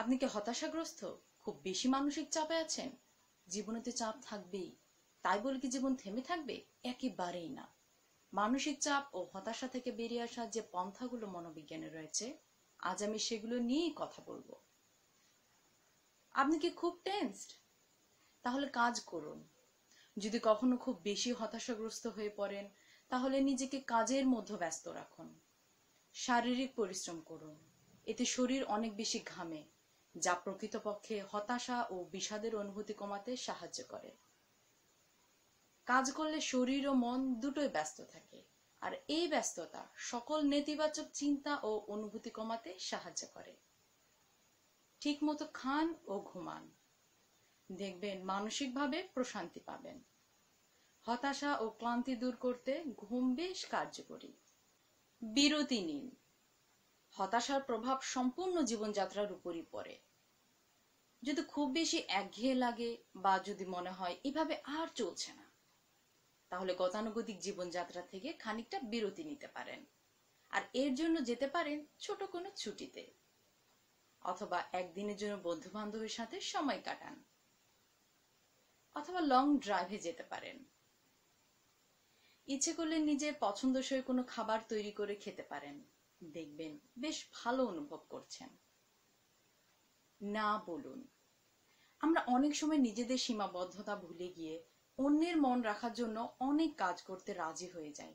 আপনি কি হতাশাগ্রস্ত? খুব বেশি মানসিক চাপে আছেন? জীবনে তো চাপ থাকবেই। তাই বলে কি জীবন থেমে থাকবে? একেবারেই না। মানসিক চাপ ও হতাশা থেকে বেরিয়ে আসার যে পন্থাগুলো মনোবিজ্ঞানে রয়েছে, আজ আমি সেগুলো নিয়েই কথা বলব। আপনি কি খুব টেন্সড তাহলে কাজ করুন। যদি কখনো খুব বেশি হতাশাগ্রস্ত হয়ে পড়েন, তাহলে নিজেকে কাজের মধ্যে ব্যস্ত রাখুন। শারীরিক পরিশ্রম করুন। এতে শরীর অনেক বেশি ঘামে। যা প্রকৃতপক্ষে হতাশা ও বিষাদের অনুভূতি কমাতে সাহায্য করে। কাজ করলে শরীর ও মন দুটোই ব্যস্ত থাকে, আর এই ব্যস্ততা সকল নেতিবাচক চিন্তা ও অনুভূতি কমাতে সাহায্য করে। ঠিকমতো খান ও ঘুমান। দেখবেন মানসিকভাবে প্রশান্তি পাবেন। হতাশা ও ক্লান্তি দূর করতে ঘুম বেশ কার্যকরী। বিরতি নিন। হতাশার প্রভাব সম্পূর্ণ জীবনযাত্রার উপরই পড়ে। যদি খুব বেশি একঘেয়ে লাগে বা যদি মনে হয় এভাবে আর চলছে না, তাহলে গতানুগতিক জীবনযাত্রা থেকে খানিকটা বিরতি নিতে পারেন আর এর জন্য যেতে পারেন ছোট কোনো ছুটিতে অথবা একদিনের জন্য বন্ধু বান্ধবের সাথে সময় কাটান অথবা লং ড্রাইভে যেতে পারেন। ইচ্ছে করলে নিজের পছন্দসই কোনো খাবার তৈরি করে খেতে পারেন। দেখবেন বেশ ভালো অনুভব করছেন। না বলুন। আমরা অনেক সময় নিজেদের সীমাবদ্ধতা ভুলে গিয়ে অন্যের মন রাখার জন্য অনেক কাজ করতে রাজি হয়ে যাই।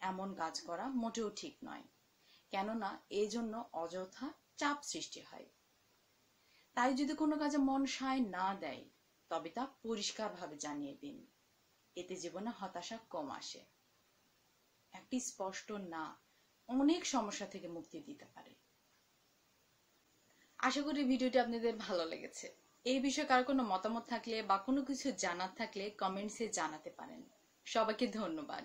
এমন কাজ করা মোটেও ঠিক নয়। কেননা এই জন্য অযথা চাপ সৃষ্টি হয়। তাই যদি কোনো কাজে মন সায় না দেয়, তবে তা পরিষ্কারভাবে জানিয়ে দিন। এতে জীবনে হতাশা কম আসে। একটি স্পষ্ট না অনেক সমস্যা থেকে মুক্তি দিতে পারে। আশা করি ভিডিওটি আপনাদের ভালো লেগেছে। এই বিষয়ে কারও কোনো মতামত থাকলে বা কোনো কিছু জানার থাকলে কমেন্টসে জানাতে পারেন। সবাইকে ধন্যবাদ।